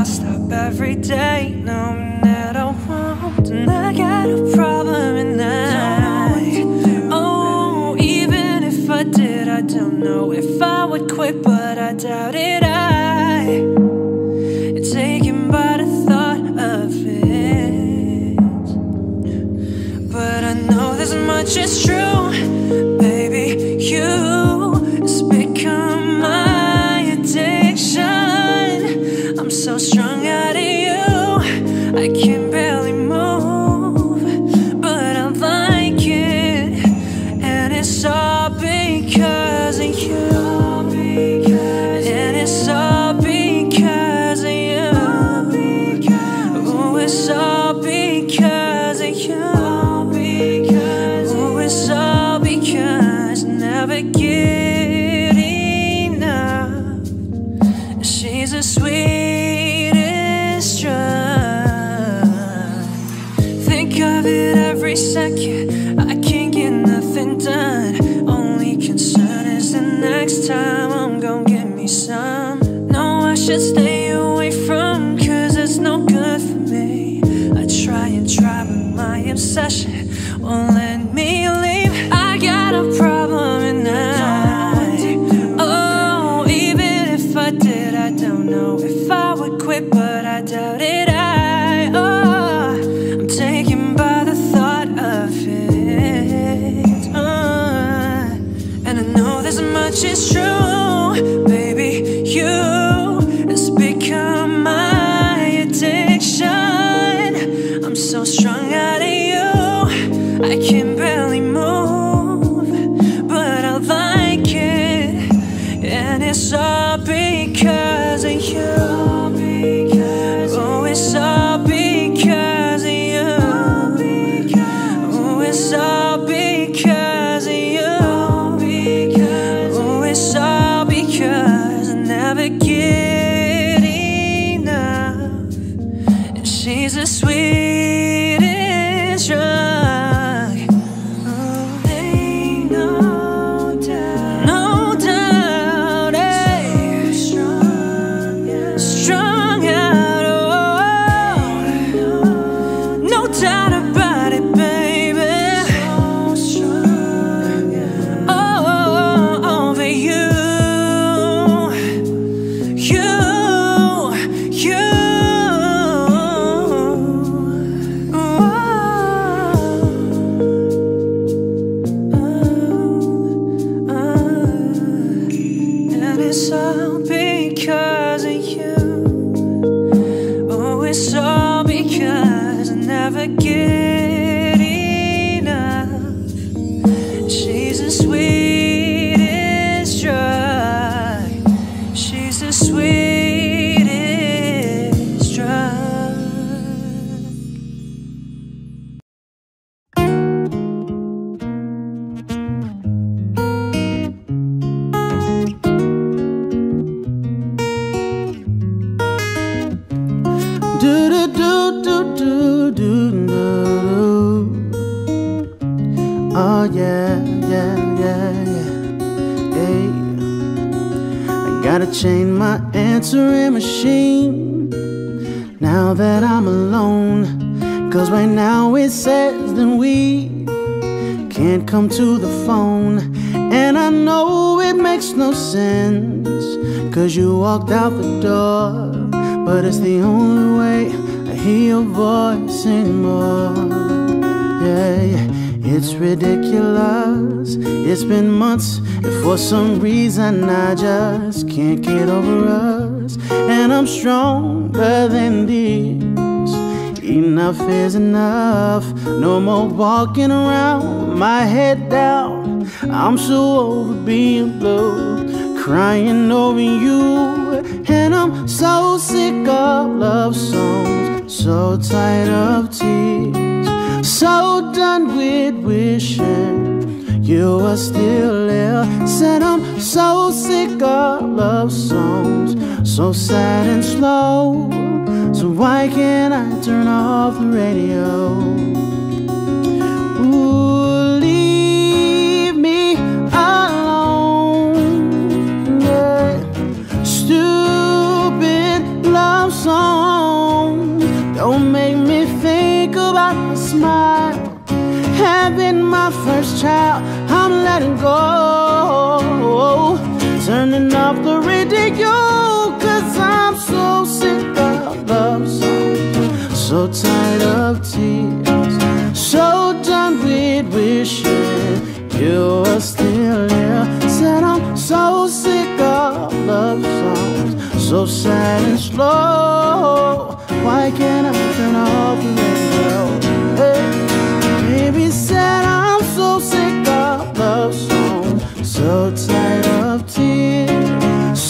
I stop every day. No, months, and for some reason I just can't get over us. And I'm stronger than this. Enough is enough. No more walking around my head down. I'm so over being blue, crying over you. And I'm so sick of love songs, so tired of tears, so done with wishing you were still there. Said I'm so sick of love songs, so sad and slow. So why can't I turn off the radio? Ooh, leave me alone. Stupid love song. Don't make me think about smile. Having my first child, I'm letting go. Turning off the radio, cause I'm so sick of love songs. So tired of tears. So done with wishing you were still here. Said I'm so sick of love songs. So sad and slow. Why can't I turn off the?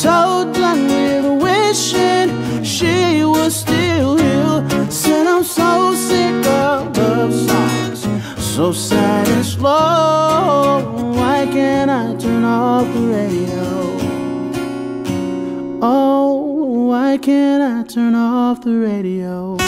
So done with wishing she was still here. Said I'm so sick of love songs, so sad and slow. Why can't I turn off the radio? Oh, why can't I turn off the radio?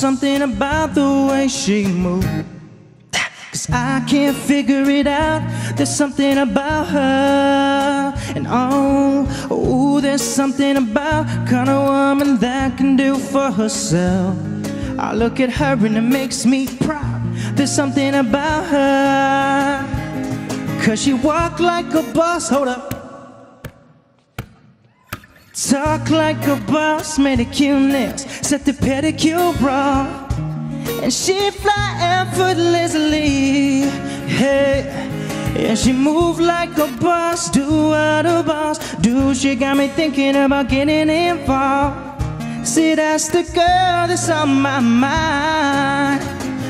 Something about the way she moves. Cause I can't figure it out. There's something about her. And oh, ooh, there's something about kind of woman that can do for herself. I look at her and it makes me proud. There's something about her. Cause she walk like a boss. Hold up. Talk like a boss, manicure nails, set the pedicure raw. And she fly effortlessly, hey. And she move like a boss, do what a boss do. She got me thinking about getting involved. See, that's the girl that's on my mind.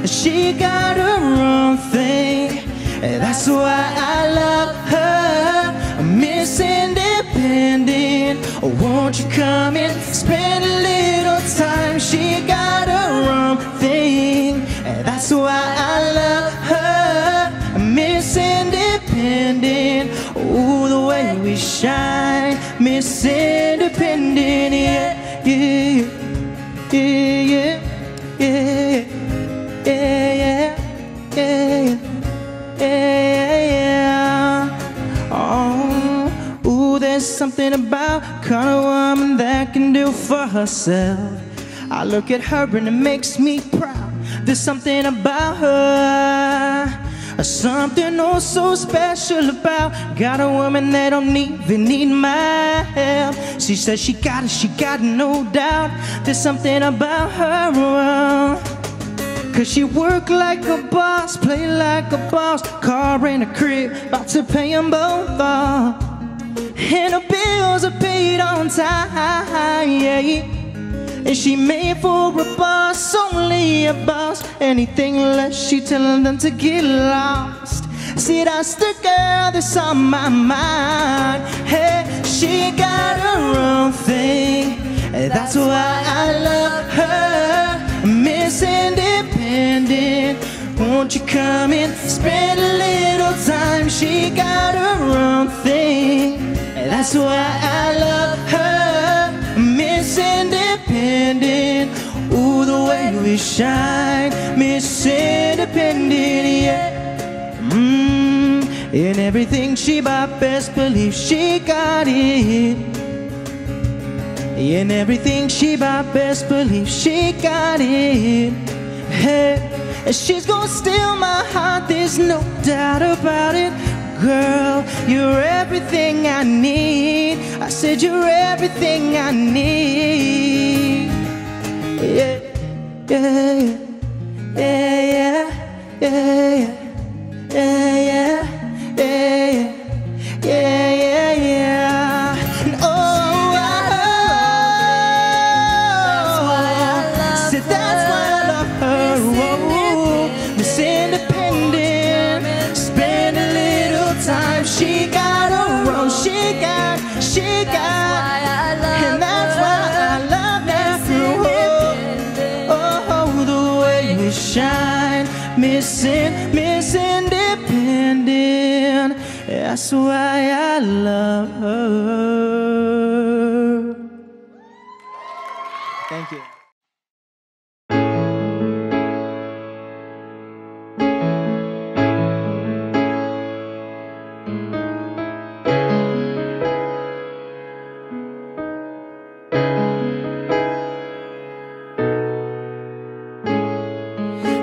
She got her own thing, and that's why I love her. Miss Independent. Won't you come and spend a little time? She got a wrong thing, and that's why I love her. Miss Independent, ooh, the way we shine, Miss Independent, yeah, yeah, yeah, yeah, yeah, yeah, yeah, yeah, yeah, yeah. Oh, ooh, there's something about kind of woman that can do for herself. I look at her and it makes me proud. There's something about her. Something oh so special about Got a woman that don't even need my help She says she got it, she got it, no doubt There's something about her uh, Cause she work like a boss, play like a boss Car and a crib, about to pay them both off And her bills are paid on time. And she made for a boss, only a boss. Anything less, she telling them to get lost. See, that's the girl that's on my mind. Hey, she got her own thing. That's why I love her. Miss Independent Won't you come in, spend a little time. She got her own thing. And That's why I love her. Miss Independent. Ooh, the way we shine. Miss Independent, yeah. Mm, In everything she bought, best believe she got it. In everything she bought, best believe she got it. Hey, and she's gonna steal my heart, there's no doubt about it Girl, you're everything I need I said you're everything I need Yeah, yeah, yeah, yeah, yeah, yeah, yeah, yeah, yeah, yeah, yeah. That's why I love her. Thank you.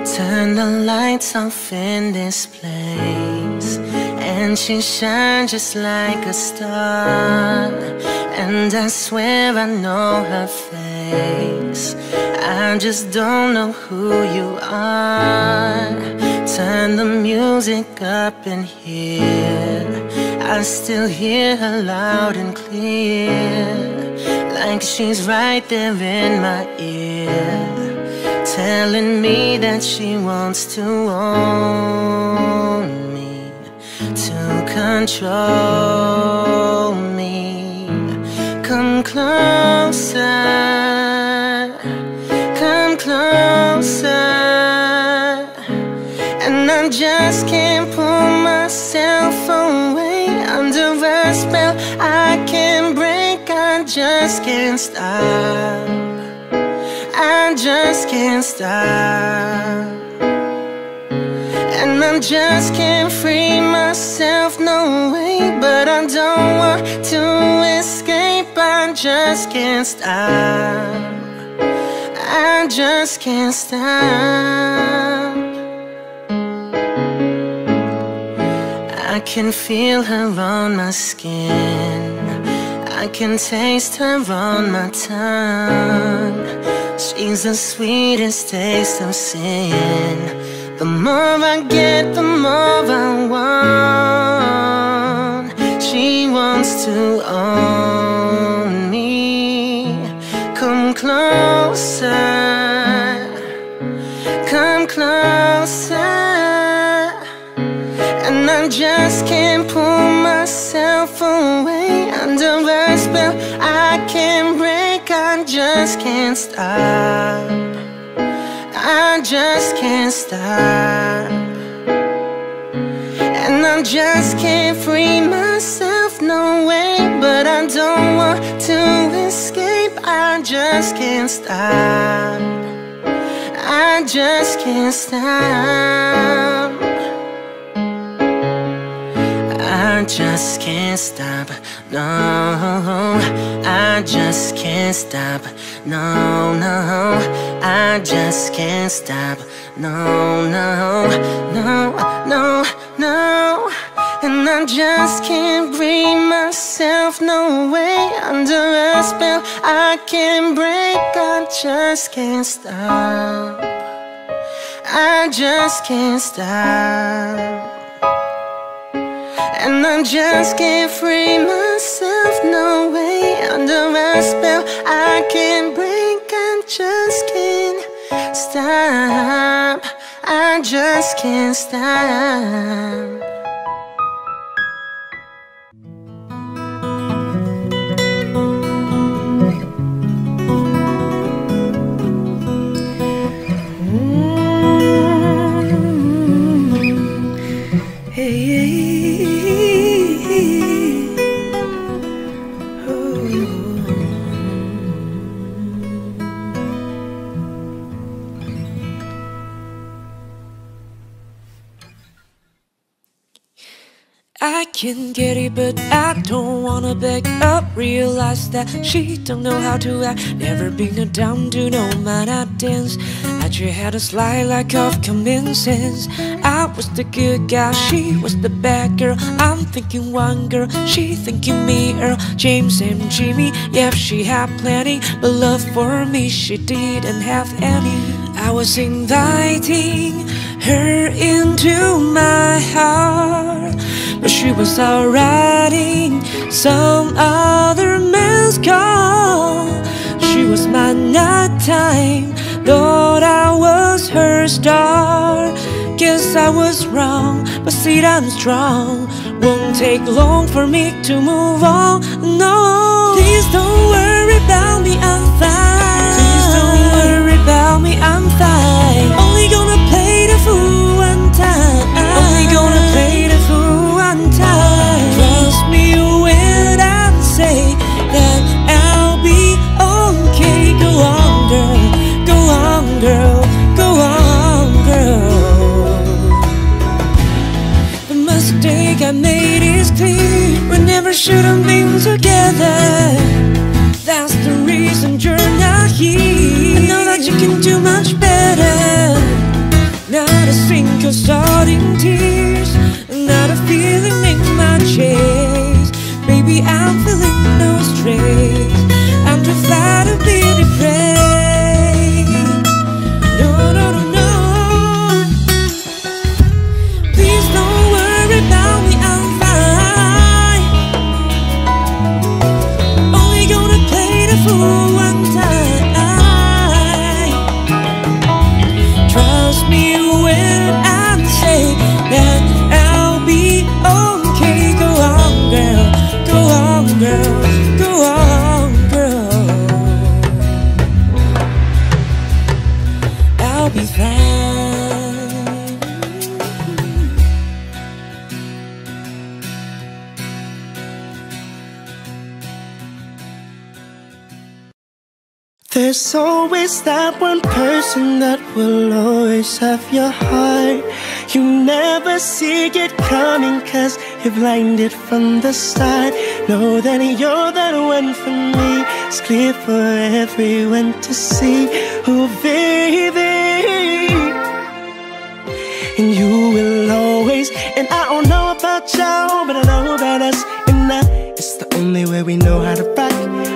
Turn the lights off in this place And she shines just like a star. And I swear I know her face. I just don't know who you are. Turn the music up in here. I still hear her loud and clear. Like she's right there in my ear. Telling me that she wants to own control me. Come closer, come closer, and I just can't pull myself away under a spell I can't break. I just can't stop. I just can't stop. I just can't free myself, no way. But I don't want to escape, I just can't stop. I just can't stop. I can feel her on my skin. I can taste her on my tongue. She's the sweetest taste of sin. The more I get, the more I want. She wants to own me. Come closer, come closer. And I just can't pull myself away under a spell I can't break, I just can't stop. I just can't stop. And I just can't free myself, no way. But I don't want to escape, I just can't stop. I just can't stop. I just can't stop, no I just can't stop, no, no I just can't stop, no, no No, no, no. And I just can't bring myself, no way Under a spell. I can't break, I just can't stop. I just can't stop. And I just can't free myself, no way Under a spell I can't break, I just can't stop. I just can't stop can get it, but I don't wanna back up. Realize that she don't know how to act. Never been a down to no man I dance. I just had a slight lack of common sense. I was the good guy, she was the bad girl. I'm thinking one girl, she thinking me, Earl, James and Jimmy. Yeah, she had plenty, but love for me she didn't have any. I was inviting her into my heart. She was out riding some other man's car. She was my nighttime, thought I was her star. Guess I was wrong, but see I'm strong. Won't take long for me to move on. No, please don't worry about me, I'm We should have been together. That's the reason you're not here. I know that you can do much better. Not a single in tears. always that one person that will always have your heart. You never see it coming cause you're blinded from the start. Know that you're that one for me. It's clear for everyone to see Oh baby And you will always And I don't know about you but I know about us. And that it's the only way we know how to rock.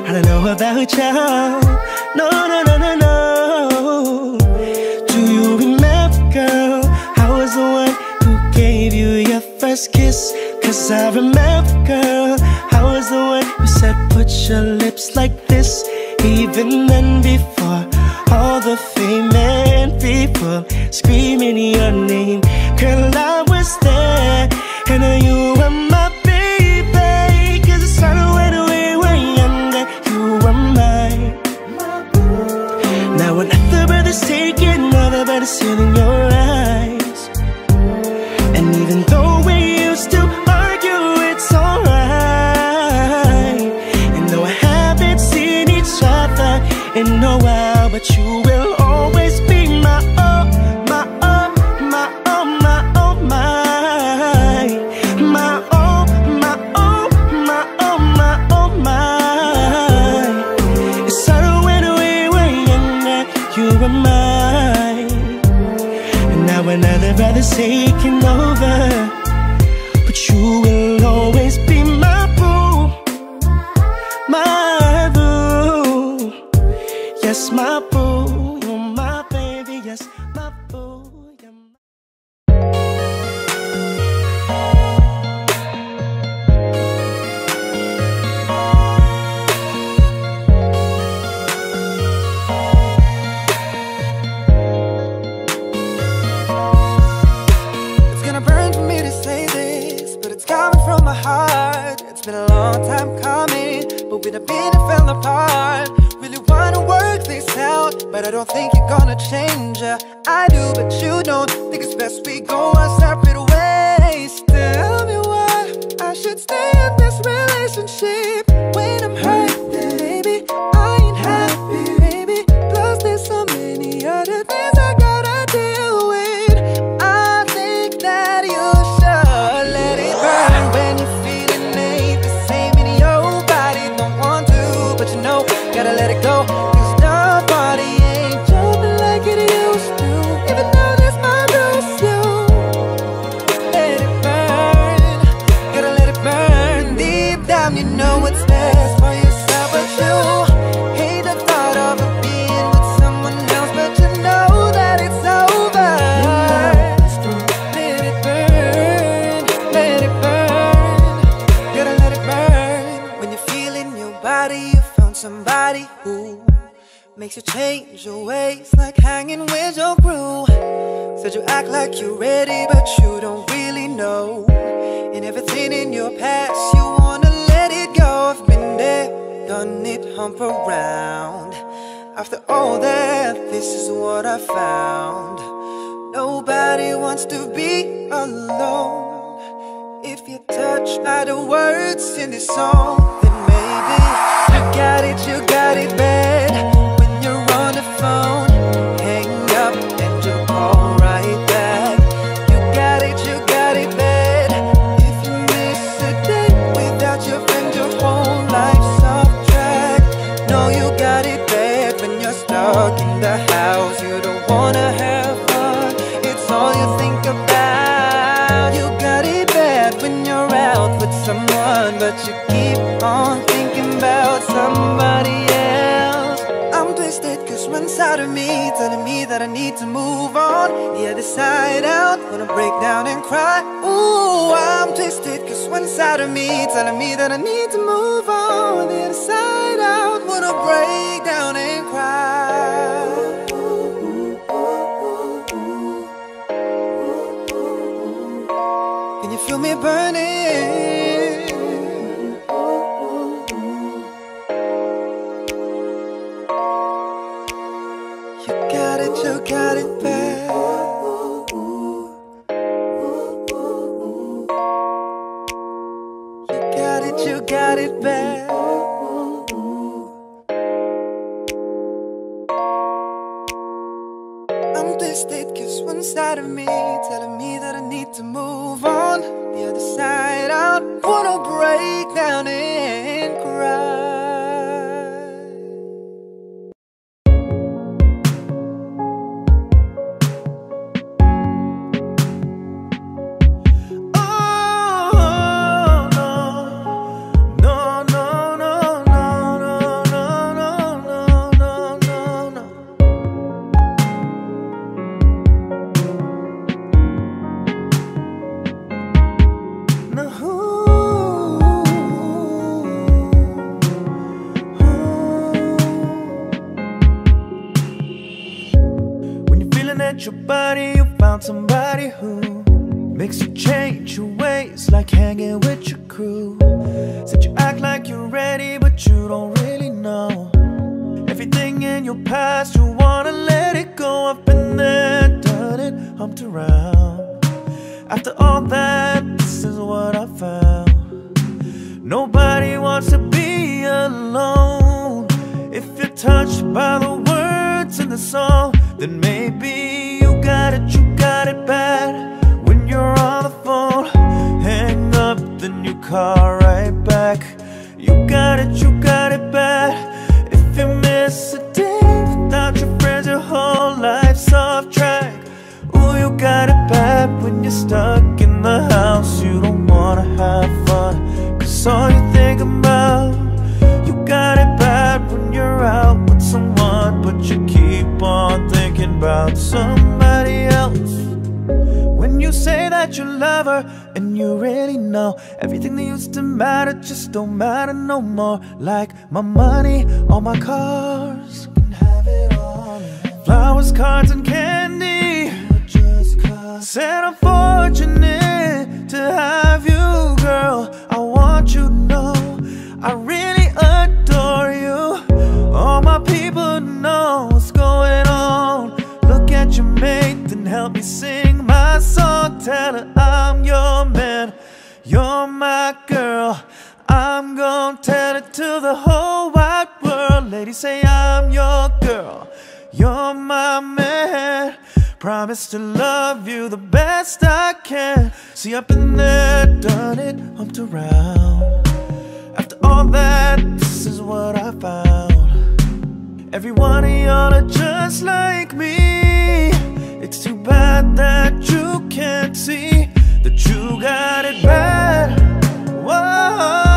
I don't know about you no, no, no, no, no. Do you remember, girl? I was the one who gave you your first kiss. Cause I remember, girl. I was the one who said, put your lips like this. Even then, before all the fame and people screaming your name, girl, I was there. And you were has taken over. I do, but you don't Think it's best we go our separate ways. Tell me why I should stay in this relationship. makes you change your ways like hanging with your crew. Said you act like you're ready, but you don't really know. And everything in your past, you wanna let it go. I've been there, done it, hump around. After all that, this is what I found. Nobody wants to be alone. If you're touched by the words in this song, then maybe you got it, you got it bad. that I need to move on. The other side out, gonna break down and cry. Ooh, I'm twisted, cause one side of me Telling me that I need to move on. The other side out, wanna break down and you miss a day without your friends, your whole life's off track. Ooh, you got it bad when you're stuck in the house. You don't wanna have fun, cause all you think about. You got it bad when you're out with someone, but you keep on thinking about somebody else. When you say that you love her you really know everything that used to matter just don't matter no more. Like my money, all my cars. Flowers, cards, and candy. Said I'm fortunate to have you, I'm gonna tell it to the whole wide world. Ladies, say I'm your girl, you're my man. Promise to love you the best I can. See, I've been there, done it, humped around. After all that, this is what I found. Every one of y'all are just like me. It's too bad that you can't see that you got it bad. Whoa,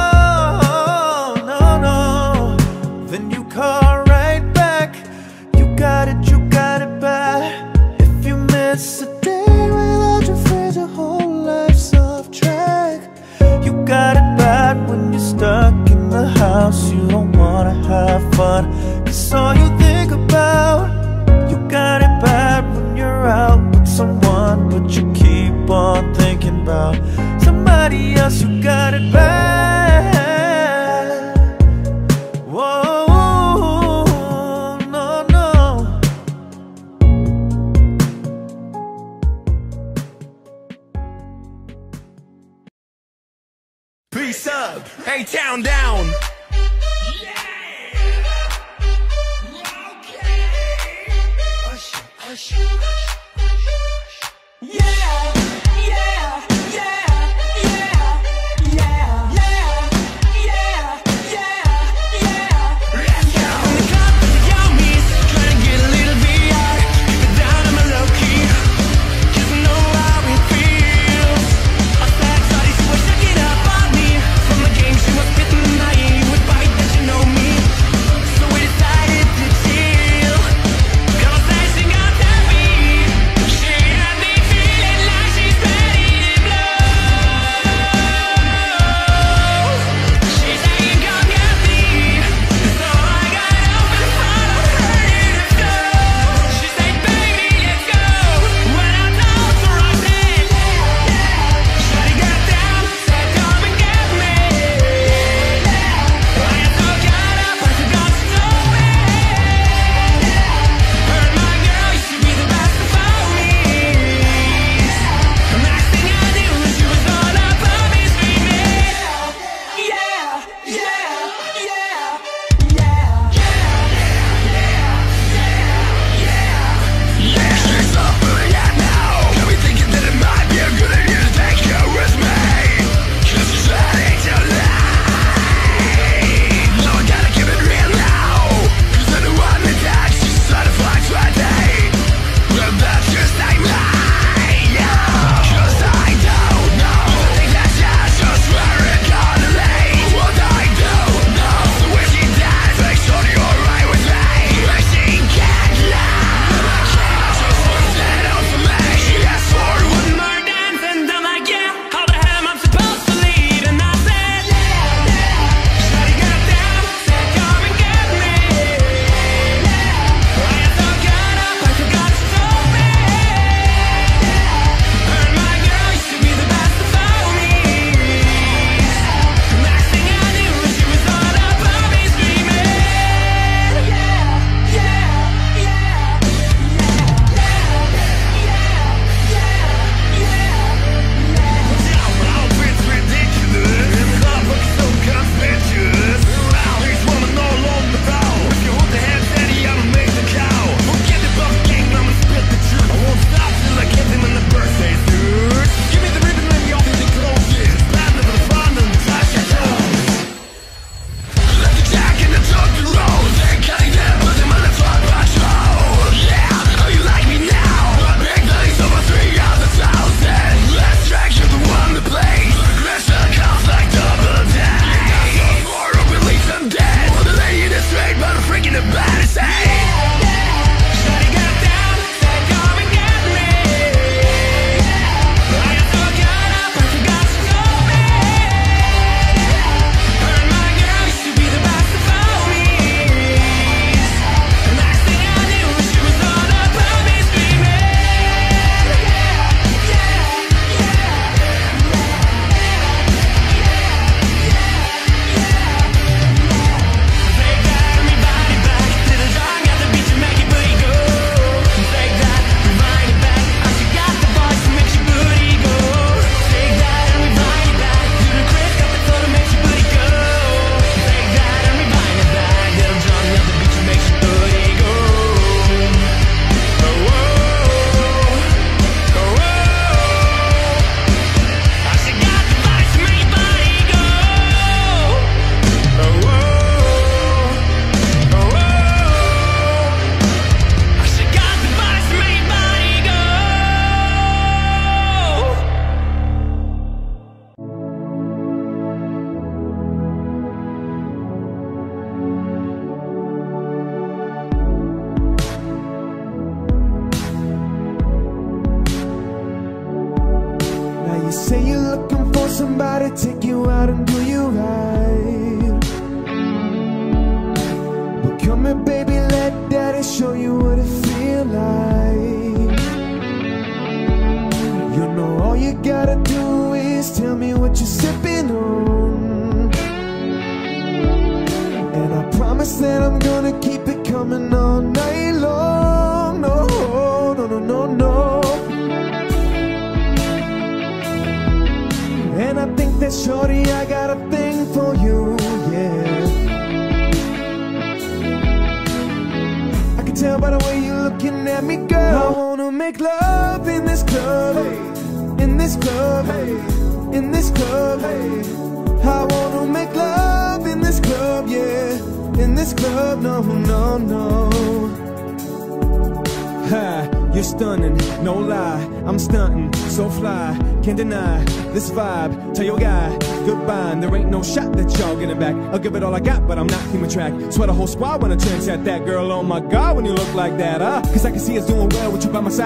Miss a day without your friends, your whole life's off track. You got it bad when you're stuck in the house. You don't wanna have fun. Cause all you think about. You got it bad when you're out with someone, but you keep on thinking about somebody else. You got it bad. face up, hey town down. Yeah. Okay. Usher, usher, usher.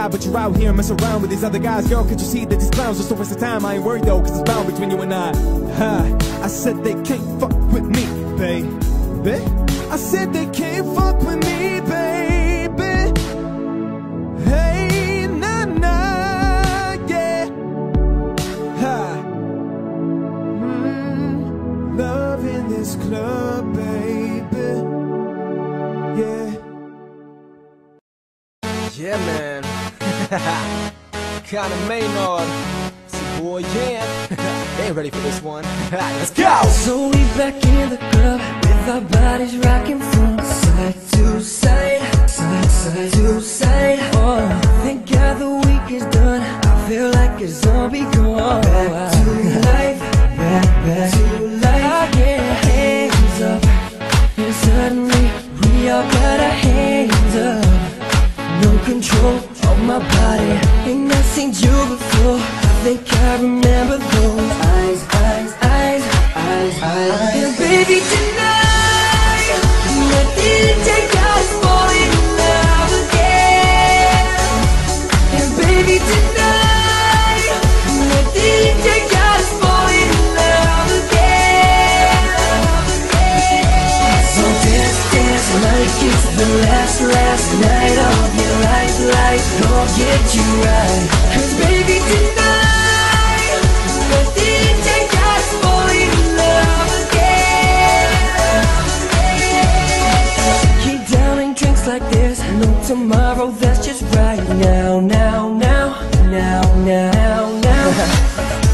But you're out here messing around with these other guys. Girl, can't you see that these clowns just a waste of time? I ain't worried though, cause it's bound between you and I. Ha, I said they can't fuck with me, baby. I said they Your they ain't ready for this one. Let's go! So we back in the club with our bodies rocking from side to side, side, side to side. Oh, thank God the week is done. I feel like a zombie gone back to life, back, back to life. Again, hands up, and suddenly we all got our hands up. No control of my body, ain't I seen you before? Think I remember those eyes, eyes, eyes, eyes, eyes. And baby tonight, the DJ got us falling in love again. And baby tonight, the DJ got us falling in love again. So dance, dance like it's the last, last night of your life, life. Don't get you right. Cause baby tonight, tomorrow, that's just right now, now, now, now, now, now.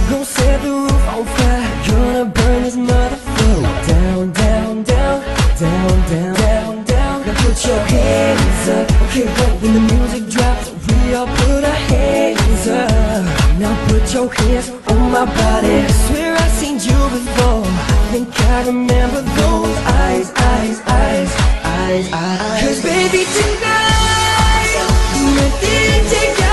Gonna set the roof on fire. Gonna burn this motherfucker down, down, down, down, down, down, down. Now put your hands up. Okay, wait when the music drops. We all put our hands up. Now put your hands on my body. I swear I've seen you before. I think I remember those eyes, eyes, eyes, eyes, eyes. Cause baby tonight, DJ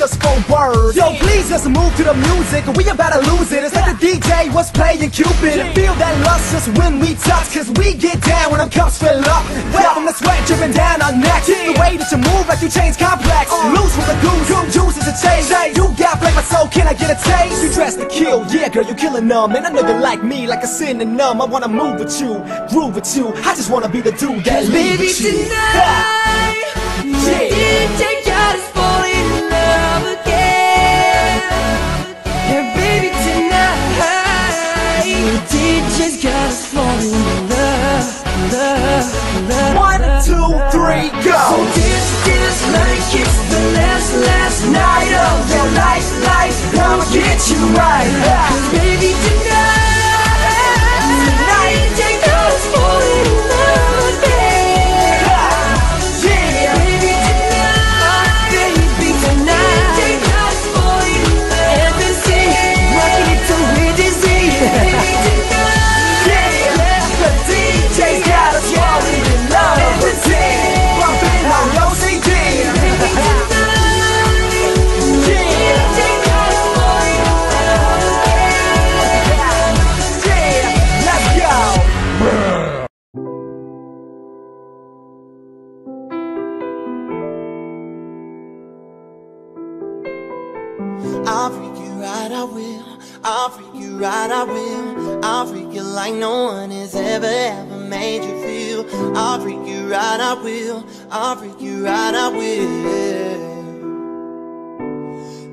I'm at a loss just for words. Yo, please just move to the music, we about to lose it. It's like the DJ was playing Cupid. Feel that lust just when we touch, cause we get down when them cups fill up. Well, from the sweat dripping down our necks. The way that you move like you change complex. Loose with the goose, juice is a change. You got flavor, so can I get a taste? You dress to kill, yeah, girl, you killing them. And I know you like me like a sin and numb. I wanna move with you, groove with you. I just wanna be the dude that Baby, with you. tonight, the DJ got us falling in love, love, love. One, two, three, go! So dance, dance like it's the last, last night of your life, life. I'ma get you right. baby, tonight, like no one has ever, ever made you feel. I'll freak you right, I will. I'll freak you right, I will.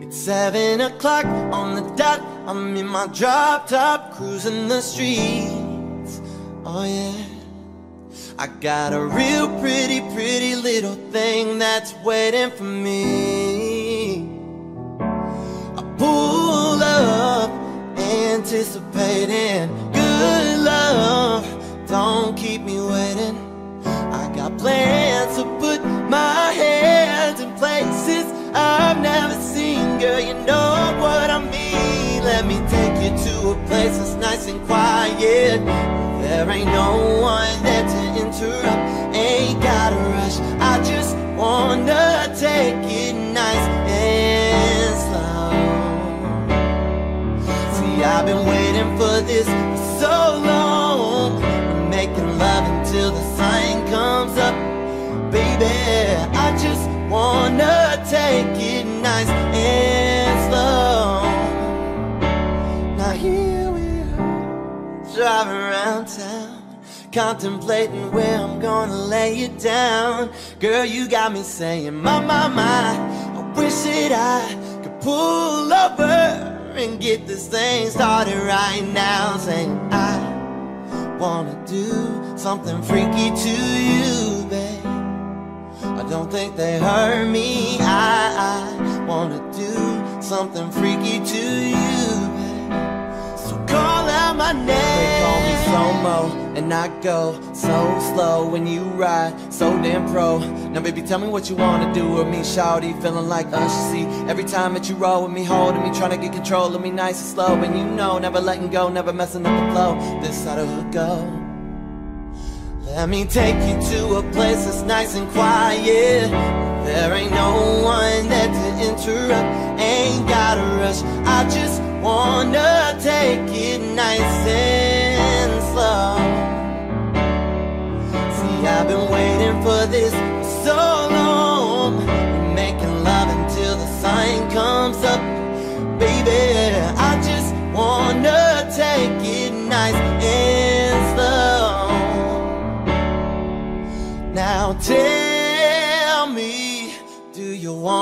It's seven o'clock on the dot. I'm in my drop top, cruising the streets. Oh, yeah. I got a real pretty, pretty little thing that's waiting for me. I pull up, anticipating me waiting. I got plans to put my hands in places I've never seen. Girl, you know what I mean. Let me take you to a place that's nice and quiet. There ain't no one there to interrupt. Ain't gotta rush. I just wanna take it nice and slow. See, I've been waiting for this for so long. Baby, I just wanna take it nice and slow. Now here we are, driving around town, contemplating where I'm gonna lay you down. Girl, you got me saying, my, my, my, I wish that I could pull over and get this thing started right now. Saying, I wanna do something freaky to you, don't think they heard me. I, I wanna do something freaky to you. So call out my name. They call me Somo, and I go so slow when you ride, so damn pro. Now, baby, tell me what you wanna do with me, shawty. Feeling like us, you see. Every time that you roll with me, holding me, trying to get control of me, nice and slow. And you know, never letting go, never messing up the flow. This how the hook go. Let me take you to a place that's nice and quiet. There ain't no one there to interrupt. Ain't gotta rush. I just wanna take it nice and slow. See, I've been waiting for this for so long. Making love until the sun comes up.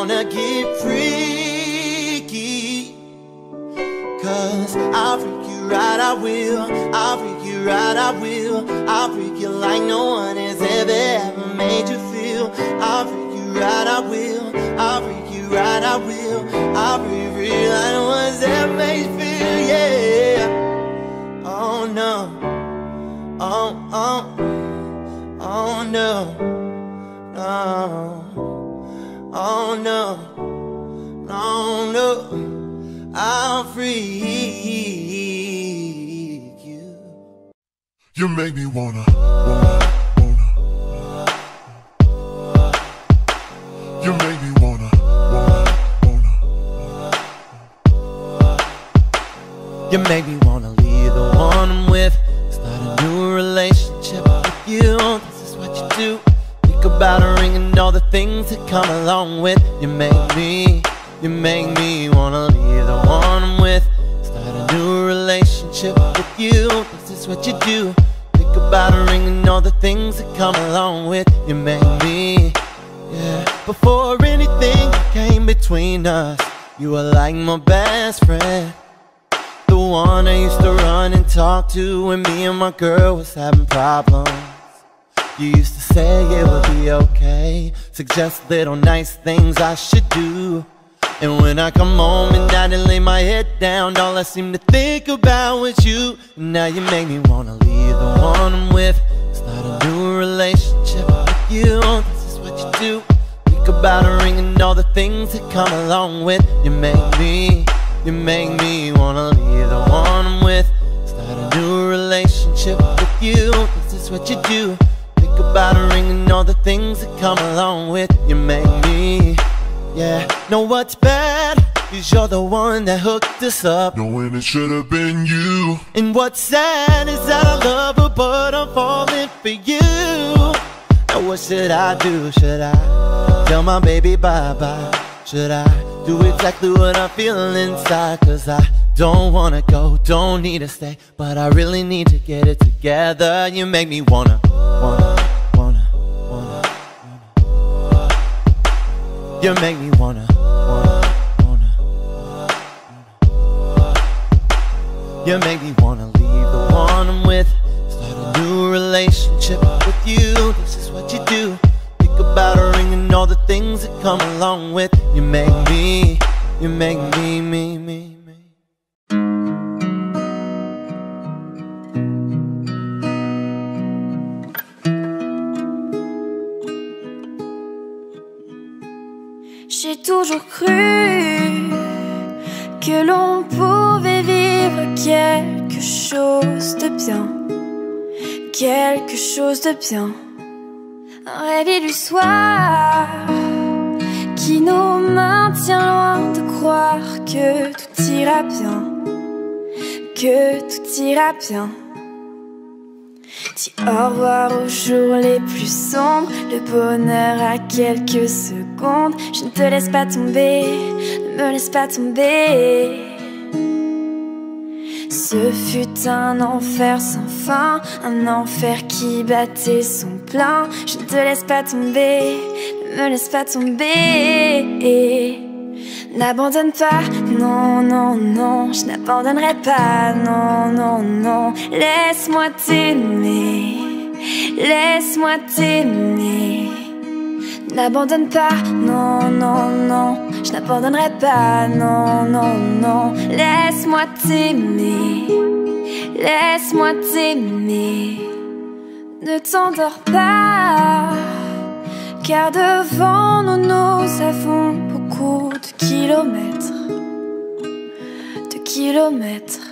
You wanna get freaky? Cause I'll freak you right, I will. I'll freak you right, I will. I'll freak you like no one has ever, ever made you feel. I'll freak you right, I will. I'll freak you right, I will. I'll freak you like no one's ever made you feel, yeah. Oh no. Oh, oh. Oh no, no, oh no, no, no, I'll freak you. You make me wanna, wanna, wanna. You make me wanna, wanna, wanna. You make me the things that come along with. You make me, you make me wanna leave the one I'm with. Start a new relationship with you. This is what you do. Think about a ring and all the things that come along with. You make me, yeah. Before anything came between us, you were like my best friend. The one I used to run and talk to when me and my girl was having problems. You used to say it would be okay, suggest little nice things I should do. And when I come home and I lay my head down, all I seem to think about was you. Now you make me wanna leave the one I'm with, start a new relationship with you. This is what you do. Think about a ring and all the things that come along with. You make me, you make me wanna leave the one I'm with, start a new relationship with you. This is what you do. A and all the things that come along with. You make me, yeah. Know what's bad? Cause you're the one that hooked us up. Knowing it should have been you. And what's sad is that I love her, but I'm falling for you. Now what should I do? Should I tell my baby bye bye? Should I do exactly what I feel inside? Cause I don't wanna go, don't need to stay, but I really need to get it together. You make me wanna, wanna, You make me wanna, wanna, wanna. You make me wanna leave the one I'm with, start a new relationship with you. This is what you do. Think about a ring and all the things that come along with. You make me, you make me, me, me. J'ai toujours cru que l'on pouvait vivre quelque chose de bien, quelque chose de bien. Un rêve illusoire qui nous maintient loin de croire que tout ira bien, que tout ira bien. Dis au revoir aux jours les plus sombres, le bonheur à quelques secondes. Je ne te laisse pas tomber, ne me laisse pas tomber. Ce fut un enfer sans fin, un enfer qui battait son plein. Je ne te laisse pas tomber, ne me laisse pas tomber. N'abandonne pas, non, non, non, je n'abandonnerai pas, non, non, non. Laisse-moi t'aimer, laisse-moi t'aimer. N'abandonne pas, non, non, non, je n'abandonnerai pas, non, non, non. Laisse-moi t'aimer, laisse-moi t'aimer. Ne t'endors pas, car devant nous, nous avons de kilomètres, de kilomètres.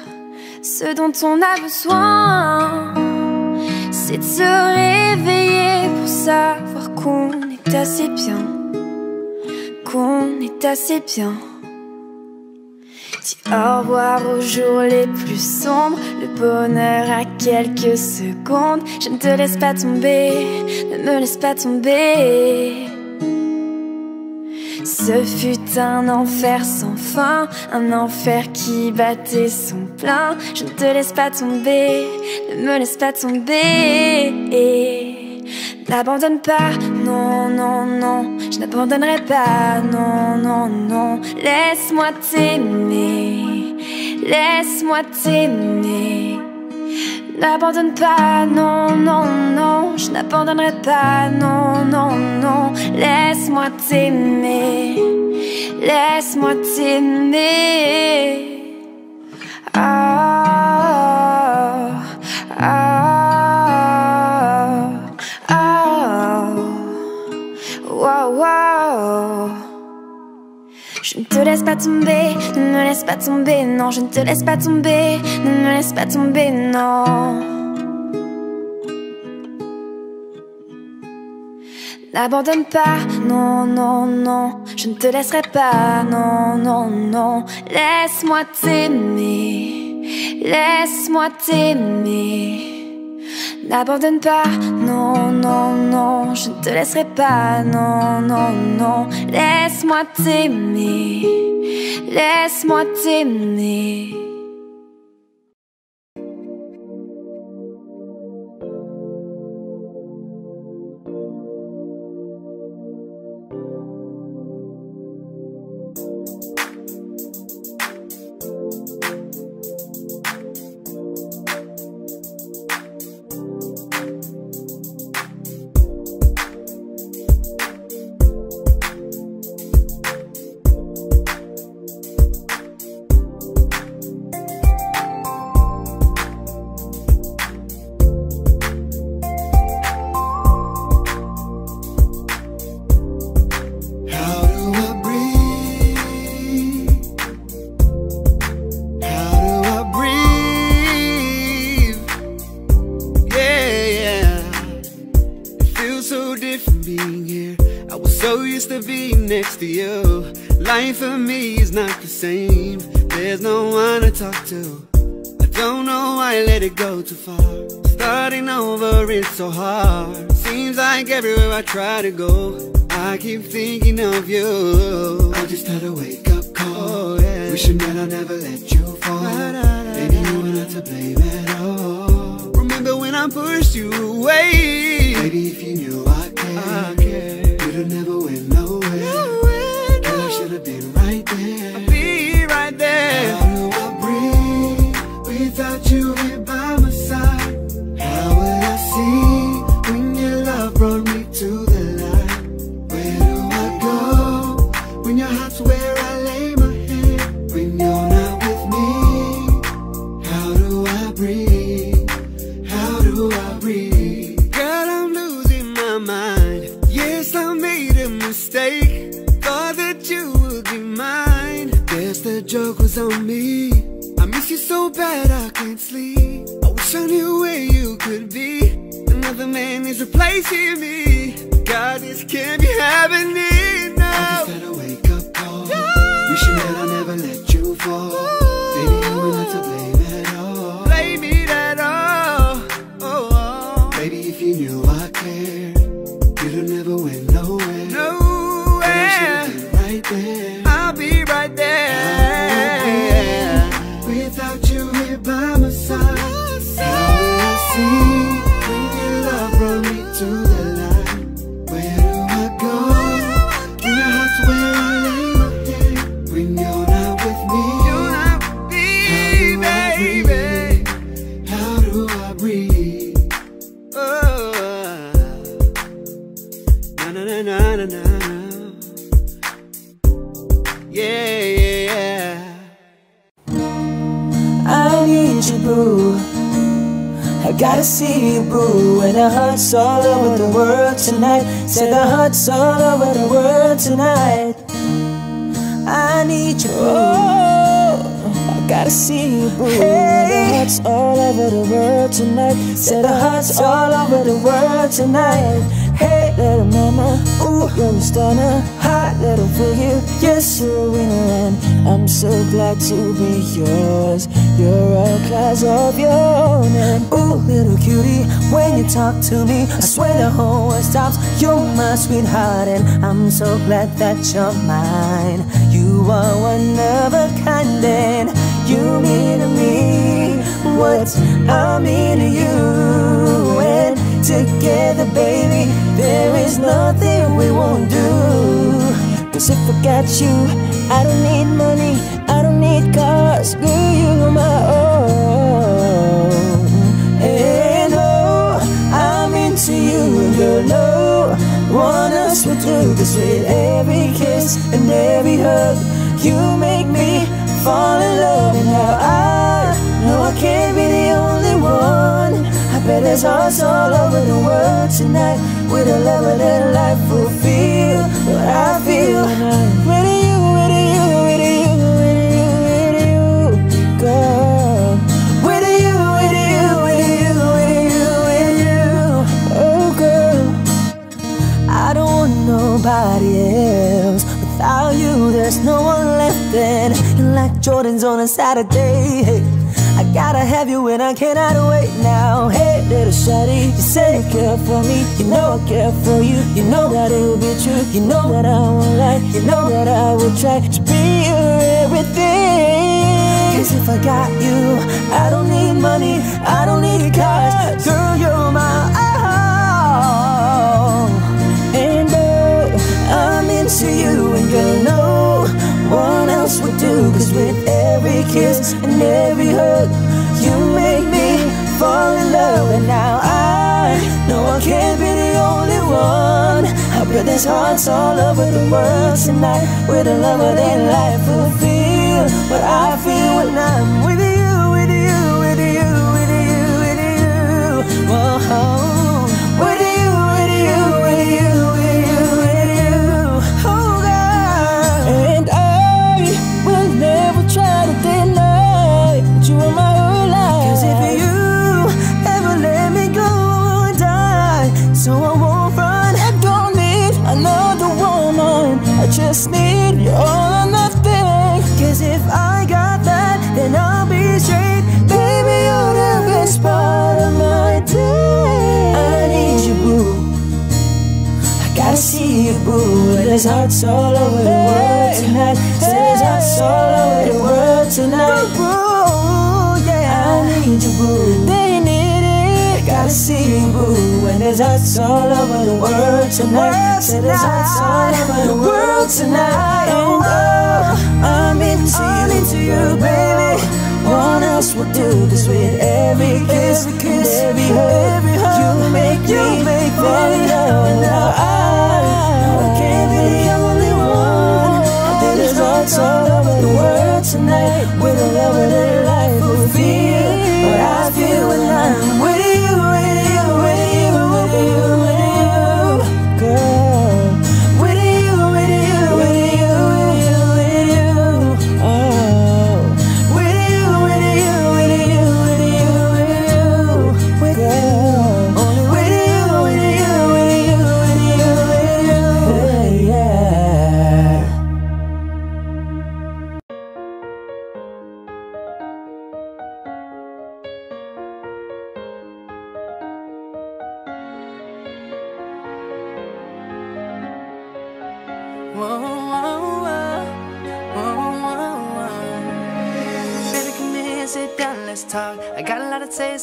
Ce dont on a besoin, c'est de se réveiller pour savoir qu'on est assez bien, qu'on est assez bien. Dis au revoir aux jours les plus sombres, le bonheur à quelques secondes. Je ne te laisse pas tomber, ne me laisse pas tomber. Ce fut un enfer sans fin, un enfer qui battait son plein. Je ne te laisse pas tomber, ne me laisse pas tomber. N'abandonne pas, non, non, non, je n'abandonnerai pas, non, non, non. Laisse-moi t'aimer, laisse-moi t'aimer. N'abandonne pas, non, non, non, je n'abandonnerai pas, non, non, non. Laisse-moi t'aimer, laisse-moi t'aimer. Ah, ah, ah, wow, wow. Je ne te laisse pas tomber, ne me laisse pas tomber, non, je ne te laisse pas tomber, ne me laisse pas tomber, non. N'abandonne pas, non, non, non, je ne te laisserai pas, non, non, non. Laisse-moi t'aimer, laisse-moi t'aimer. N'abandonne pas, non, non, non, je ne te laisserai pas, non, non, non. Laisse-moi t'aimer, laisse-moi t'aimer. Man is replacing me. God, this can't be happening now. I just had a wake up call. Wishing that I never let you fall. Baby, hearts all over the world tonight. Say the hearts all over the world tonight. I need you, boo. I gotta see you, boo. And the hearts all over the world tonight. Say the hearts all over the world tonight. Hey, little mama, ooh, you're a stunner. Hot little figure, yes, you're a winner, and I'm so glad to be yours. You're a class of your own, and ooh, little cutie, when you talk to me, I swear the whole world stops. You're my sweetheart, and I'm so glad that you're mine. You are one of a kind, and you mean to me what I mean to you. And together, baby, there is nothing we won't do. If I got you, I don't need money, I don't need cars, girl, you're my own. And oh, I'm into you, girl, no one else would do this with every kiss and every hug. You make me fall in love, and now I know I can't be the only one. Bet there's hearts all over the world tonight with a love that life will feel what I feel. With you, with you, with you, with you, with you, girl. With you, with you, with you, with you, with you, oh girl. I don't want nobody else. Without you, there's no one left. And you're like Jordan's on a Saturday. Hey, gotta have you and I cannot wait now. Hey, little shawty, you say you care for me. You know I care for you. You know that it will be true. You know that I won't lie. You know that I will try to be your everything. Cause if I got you, I don't need money. I don't need cars. Girl, you're my all. And oh, I'm into you and girl, no one else would do. Cause with every kiss and every hug You make me fall in love. And now I know I can't be the only one. I bet there's hearts all over the world tonight. With a lover that life feel What I feel when I'm with you, there's hearts all over the world tonight. Say there's hearts all over the world tonight. I need you, boo. They need it. Gotta see you, boo. when there's hearts all over the world tonight. Say there's hearts all over the world tonight. And oh, I'm into you, baby. Else will do this with every kiss, every kiss, every hug. You make me fall in love. Now I can't be the only one. I There's hearts all over the world tonight with a love that life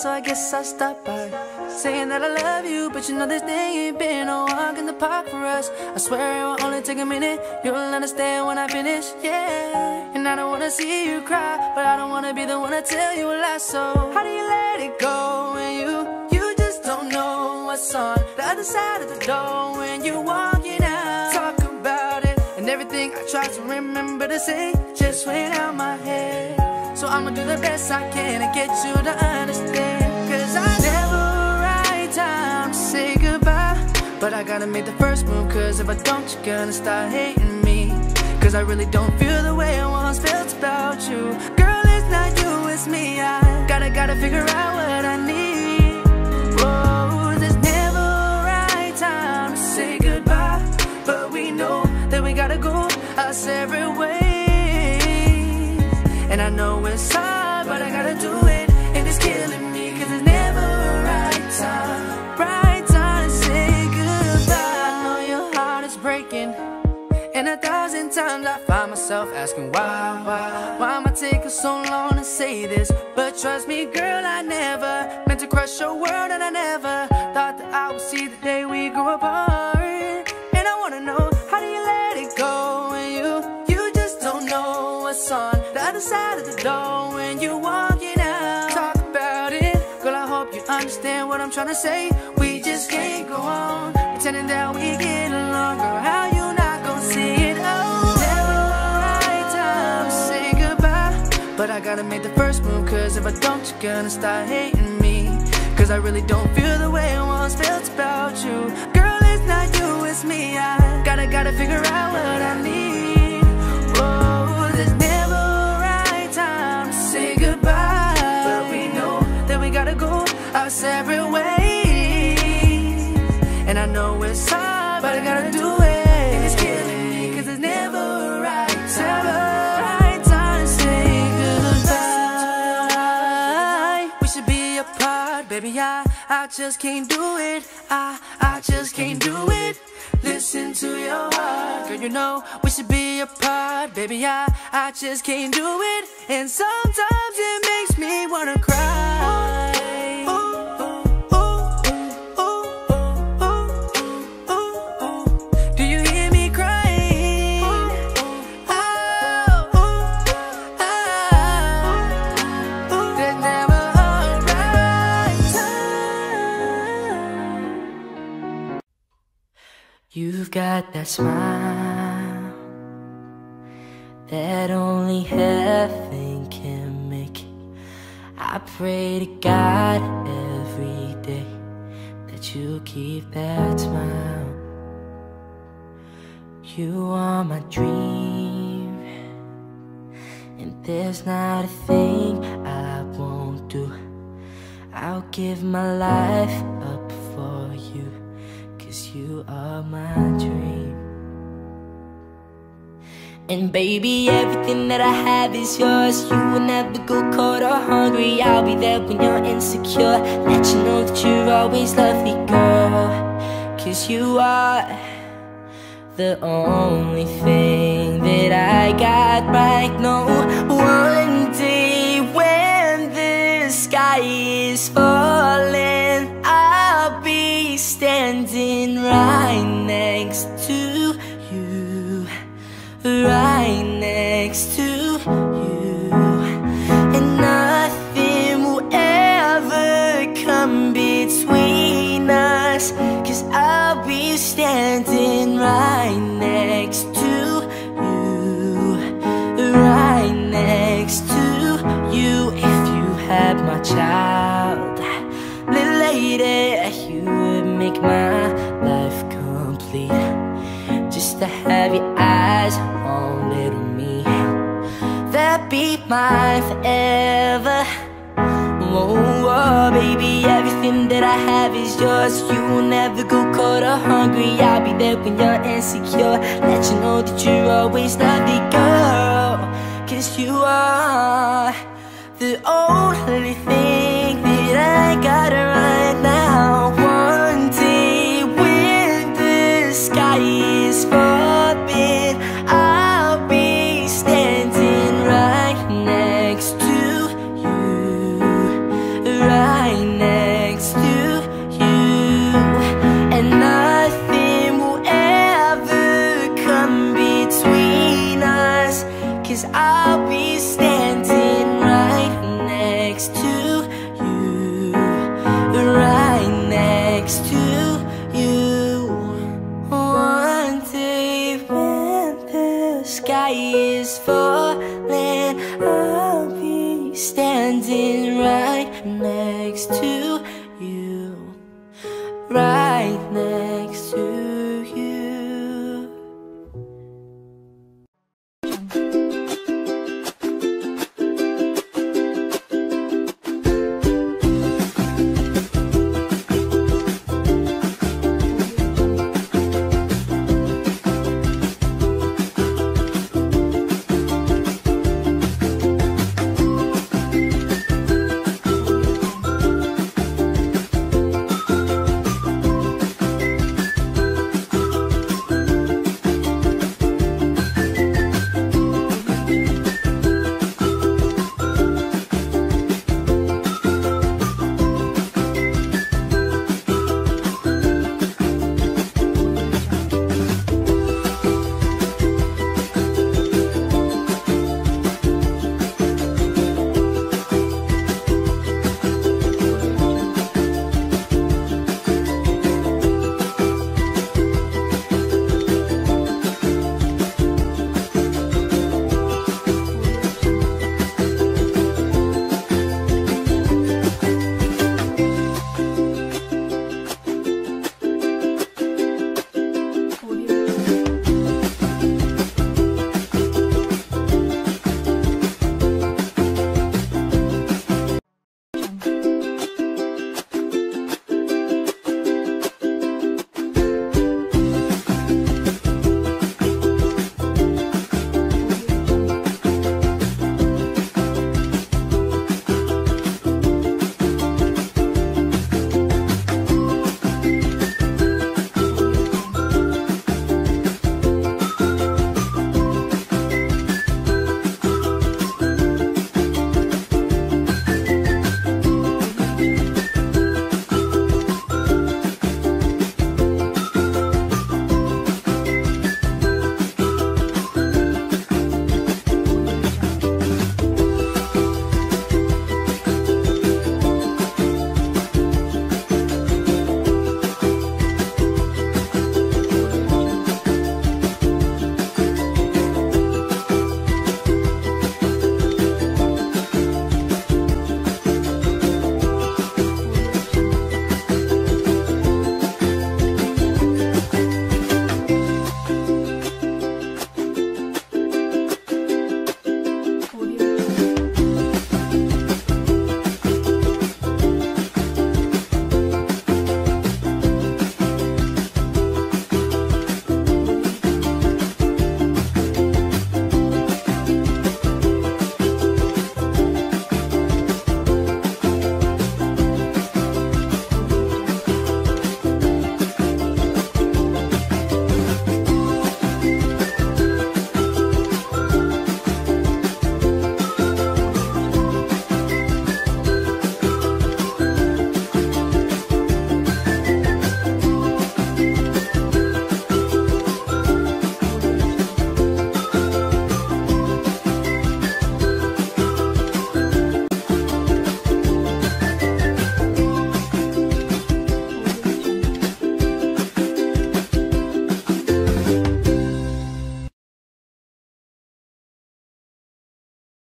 so I guess I'll stop by. Saying that I love you, but you know this thing ain't been a walk in the park for us. I swear it will only take a minute. You'll understand when I finish, yeah. And I don't wanna see you cry, but I don't wanna be the one to tell you a lie. So how do you let it go when you you just don't know what's on the other side of the door when you're walking out? Talk about it and everything I try to remember to say just went out my head. I'ma do the best I can to get you to understand. Cause I never right time to say goodbye. But I gotta make the first move, cause if I don't, you're gonna start hating me. Cause I really don't feel the way I once felt about you. Girl, it's not you, it's me. I gotta, gotta figure out what I need. And I know it's hard, but I gotta do it. And it's killing me, cause there's never a right time. Right time to say goodbye. I know your heart is breaking. And a thousand times I find myself asking why, why, why am I taking so long to say this? But trust me, girl, I never meant to crush your world, and I never thought that I would see the day we grew apart. Trying to say. We just can't go on pretending that we get along, girl. How you not gonna see it? Oh, never right time to say goodbye. But I gotta make the first move, cause if I don't, you're gonna start hating me. Cause I really don't feel the way I once felt about you. Girl, it's not you, it's me. I gotta, gotta figure out what I need. Our separate ways. And I know it's hard, but I gotta do it. And it's killing me, cause there's never right time. Right time to say goodbye. We should be apart, baby. I, I just can't do it. I, I just can't do it. Listen to your heart, girl. You know we should be apart, baby. I, I just can't do it. And sometimes it makes me wanna cry. Do You've got that smile that only heaven can make. I pray to God every day that you keep that smile. You are my dream, and there's not a thing I won't do. I'll give my life are my dream. And baby, everything that I have is yours. You will never go cold or hungry. I'll be there when you're insecure. Let you know that you're always lovely, girl. Cause you are the only thing that I got right now. One day when the sky is falling, standing right next to you Right next to you. And nothing will ever come between us Cause I'll be standing right next to you Right next to you. If you had my child. Make my life complete. Just to have your eyes on little me. That be mine forever. Whoa, baby, everything that I have is yours. You will never go cold or hungry. I'll be there when you're insecure. Let you know that you're always lovely, girl. Cause you are the only thing